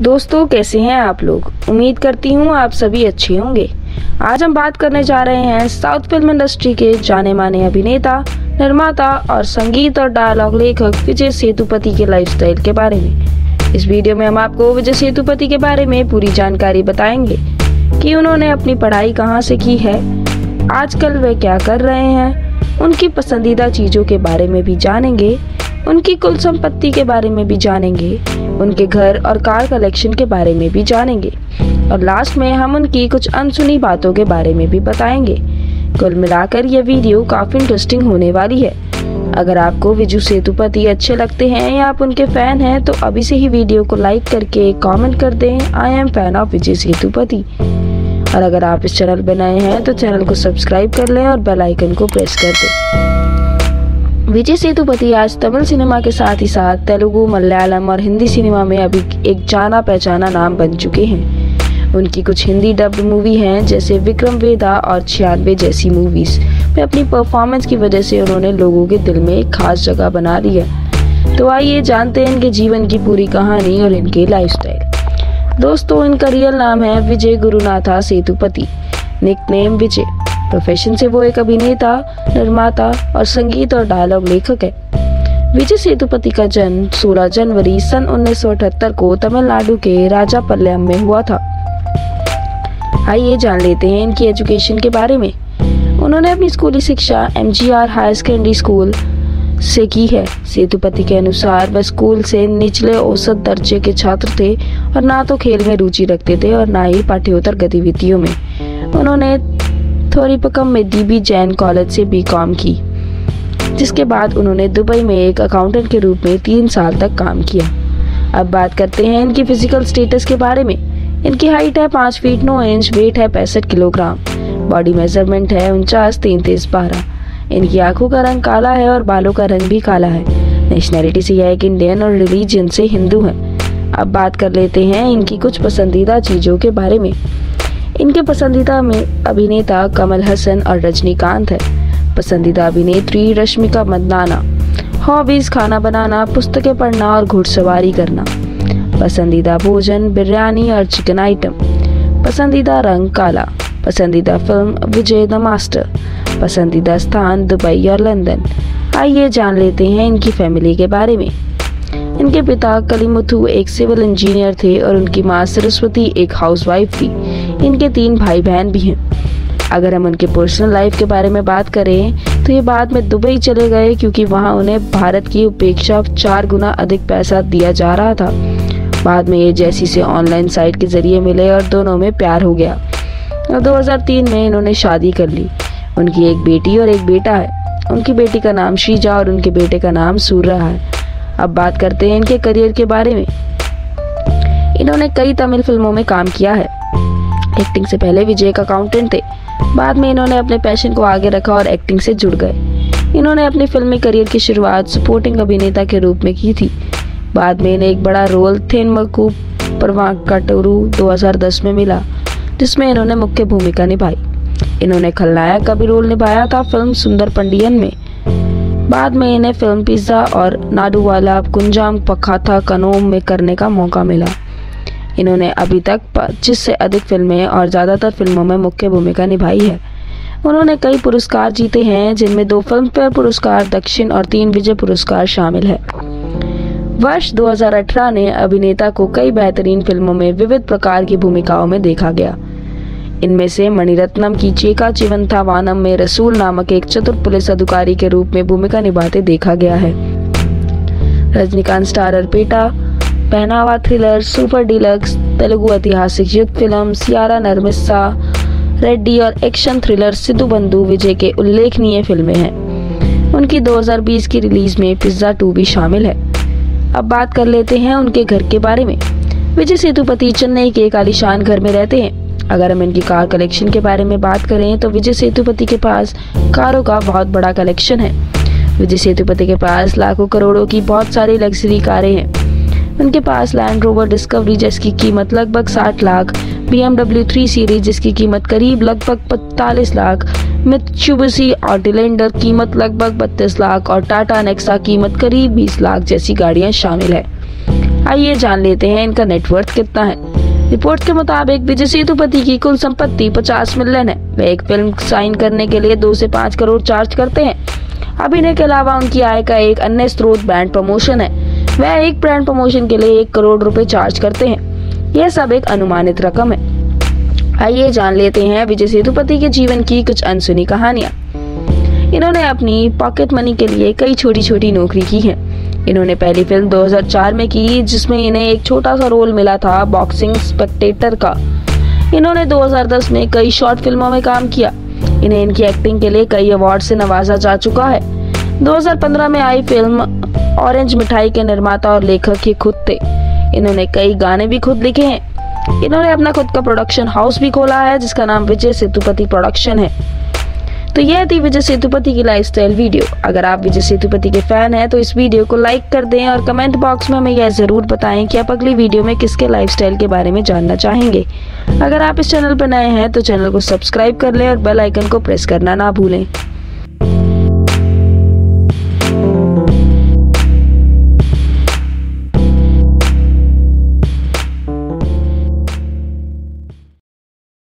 दोस्तों, कैसे हैं आप लोग? उम्मीद करती हूँ आप सभी अच्छे होंगे। आज हम बात करने जा रहे हैं साउथ फ़िल्म इंडस्ट्री के जाने माने अभिनेता, निर्माता और संगीत और डायलॉग लेखक विजय सेतुपति के लाइफस्टाइल के बारे में। इस वीडियो में हम आपको विजय सेतुपति के बारे में पूरी जानकारी बताएँगे कि उन्होंने अपनी पढ़ाई कहाँ से की है, आजकल वे क्या कर रहे हैं, उनकी पसंदीदा चीज़ों के बारे में भी जानेंगे उनकी कुल संपत्ति के बारे में भी जानेंगे। उनके घर और कार कलेक्शन के बारे में भी जानेंगे। और लास्ट में हम उनकी कुछ अनसुनी बातों के बारे में भी बताएँगे। कुल मिलाकर यह वीडियो काफ़ी इंटरेस्टिंग होने वाली है। अगर आपको विजू सेतुपति अच्छे लगते हैं या आप उनके फ़ैन हैं तो अभी से ही वीडियो को लाइक करके कमेंट कर दें I am fan of Vijay Sethupathi और अगर आप इस चैनल पर नए हैं तो चैनल को सब्सक्राइब कर लें और बेल आइकन को प्रेस कर दें। विजय सेतुपति आज तमिल सिनेमा के साथ ही साथ तेलुगु, मलयालम और हिंदी सिनेमा में अभी एक जाना पहचाना नाम बन चुके हैं। उनकी कुछ हिंदी डब्ड मूवी हैं, जैसे विक्रम वेदा और छियानवे जैसी मूवीज़ में अपनी परफॉर्मेंस की वजह से उन्होंने लोगों के दिल में एक खास जगह बना ली है। तो आइए जानते हैं इनके जीवन की पूरी कहानी और इनके लाइफस्टाइल दोस्तों, इनका रियल नाम है Vijay Gurunatha Sethupathi. Nick name Vijay. Profession से वो एक अभिनेता, निर्माता और संगीत और डायलॉग लेखक है। विजय सेतुपति का जन्म 16 जनवरी सन 1978 को तमिलनाडु के राजापल्लम में हुआ था। आइए जान लेते हैं इनकी एजुकेशन के बारे में। उन्होंने अपनी स्कूली शिक्षा M G R higher secondary school से की है। सेतुपति के अनुसार, वह स्कूल से निचले औसत दर्जे के छात्र थे और ना तो खेल में रुचि रखते थे और ना ही पाठ्योत्तर गतिविधियों में। उन्होंने थोरीपकम में डीबी जैन कॉलेज से बीकॉम की, जिसके बाद उन्होंने दुबई में एक अकाउंटेंट के रूप में तीन साल तक काम किया। अब बात करते हैं इनकी फ़िज़िकल स्टेटस के बारे में। इनकी हाइट है पाँच फीट नौ इंच वेट है पैंसठ किलोग्राम बॉडी मेज़रमेंट है उनचास, तीन तेईस बारह। इनकी आँखों का रंग काला है और बालों का रंग भी काला है। नेशनैलिटी से यह एक इंडियन और रिलीजन से हिंदू है। अब बात कर लेते हैं इनकी कुछ पसंदीदा चीज़ों के बारे में। इनके पसंदीदा में अभिनेता कमल हसन और रजनीकांत है। पसंदीदा अभिनेत्री रश्मिका मंदाना हॉबीज खाना बनाना, पुस्तकें पढ़ना और घुड़सवारी करना। पसंदीदा भोजन, बिरयानी और चिकन आइटम। पसंदीदा रंग काला। पसंदीदा फ़िल्म, विजय द मास्टर। पसंदीदा स्थान दुबई और लंदन। आइए जान लेते हैं इनकी फैमिली के बारे में। इनके पिता कलीमुथु एक सिविल इंजीनियर थे और उनकी माँ सरस्वती एक हाउसवाइफ थी। इनके तीन भाई बहन भी हैं। अगर हम उनके पर्सनल लाइफ के बारे में बात करें तो ये बाद में दुबई चले गए क्योंकि वहाँ उन्हें भारत की उपेक्षा चार गुना अधिक पैसा दिया जा रहा था। बाद में ये जैसी से ऑनलाइन साइट के ज़रिए मिले और दोनों में प्यार हो गया। और 2003 में इन्होंने शादी कर ली। उनकी एक बेटी और एक बेटा है। उनकी बेटी का नाम श्रीजा और उनके बेटे का नाम सूर्य है। अब बात करते हैं इनके करियर के बारे में। इन्होंने कई तमिल फ़िल्मों में काम किया है। एक्टिंग से पहले विजय एक अकाउंटेंट थे। बाद में इन्होंने अपने पैशन को आगे रखा और एक्टिंग से जुड़ गए। इन्होंने अपने फिल्मी करियर की शुरुआत सपोर्टिंग अभिनेता के रूप में की थी। बाद में इन्हें एक बड़ा रोल, थेन मकू परवा कटोरू 2010 में मिला, जिसमें इन्होंने मुख्य भूमिका निभाई। इन्होंने खलनायक का भी रोल निभाया था फ़िल्म सुंदर पंडियन में। बाद में इन्हें फ़िल्म पिज़्ज़ा और नाडूवाला कुंजाम पखाथा कनोम में करने का मौका मिला। इन्होंने अभी तक 25 से अधिक फ़िल्में और ज़्यादातर फ़िल्मों में मुख्य भूमिका निभाई है। उन्होंने कई पुरस्कार जीते हैं, जिनमें दो फ़िल्म फेयर पुरस्कार, दक्षिण और तीन विजय पुरस्कार शामिल है। वर्ष 2018 ने अभिनेता को कई बेहतरीन फ़िल्मों में विविध प्रकार की भूमिकाओं में देखा गया। इनमें से मणिरत्नम की चेका चिवंथा वानम में रसूल नामक एक चतुर पुलिस अधिकारी के रूप में भूमिका निभाते देखा गया है। रजनीकांत स्टार अर्पेटा, पहनावा थ्रिलर सुपर डिलक्स तेलुगु ऐतिहासिक युद्ध फ़िल्म, सियारा नरमिस्सा, रेड्डी और एक्शन थ्रिलर सिद्धू बंधु विजय के उल्लेखनीय फ़िल्में हैं। उनकी 2020 की रिलीज़ में पिज्जा टू भी शामिल है। अब बात कर लेते हैं उनके घर के बारे में। विजय सेतुपति चेन्नई के एक आलिशान घर में रहते हैं। अगर हम इनकी कार कलेक्शन के बारे में बात करें तो विजय सेतुपति के पास कारों का बहुत बड़ा कलेक्शन है। विजय सेतुपति के पास लाखों करोड़ों की बहुत सारी लग्जरी कारें हैं। उनके पास लैंड रोवर डिस्कवरी जिसकी कीमत लगभग 60 lakh B M W three series जिसकी कीमत करीब लगभग पैतालीस लाख मित्सुबिशी डिलेंडर कीमत लगभग बत्तीस लाख और टाटा नेक्सा कीमत करीब 20 लाख जैसी गाड़ियाँ शामिल है। आइए जान लेते हैं इनका नेटवर्थ कितना है। रिपोर्ट के मुताबिक विजय सेतुपति की कुल संपत्ति 50 मिलियन है। वे एक फ़िल्म साइन करने के लिए दो से पाँच करोड़ चार्ज करते हैं। अभिनय के अलावा उनकी आय का एक अन्य स्रोत ब्रांड प्रमोशन है। वह एक ब्रांड प्रमोशन के लिए एक करोड़ रुपए चार्ज करते हैं। यह सब एक अनुमानित रकम है। आइए जान लेते हैं विजय सेतुपति के जीवन की कुछ अनसुनी कहानियाँ। इन्होंने अपनी पॉकेट मनी के लिए कई छोटी छोटी नौकरी की है। इन्होंने पहली फ़िल्म 2004 में की, जिसमें इन्हें एक छोटा सा रोल मिला था बॉक्सिंग स्पेक्टेटर का। इन्होंने 2010 में कई शॉर्ट फ़िल्मों में काम किया। इन्हें इनकी एक्टिंग के लिए कई अवार्ड से नवाजा जा चुका है। 2015 में आई फ़िल्म ऑरेंज मिठाई के निर्माता और लेखक ही खुद थे। इन्होंने कई गाने भी खुद लिखे हैं। इन्होंने अपना खुद का प्रोडक्शन हाउस भी खोला है, जिसका नाम विजय सेतुपति प्रोडक्शन है। तो यह थी विजय सेतुपति की लाइफ स्टाइल वीडियो अगर आप विजय सेतुपति के फ़ैन हैं तो इस वीडियो को लाइक कर दें और कमेंट बॉक्स में हमें यह ज़रूर बताएँ कि आप अगली वीडियो में किसके लाइफस्टाइल के बारे में जानना चाहेंगे. अगर आप इस चैनल पर नए हैं तो चैनल को सब्सक्राइब कर लें और बेल आइकन को प्रेस करना ना भूलें.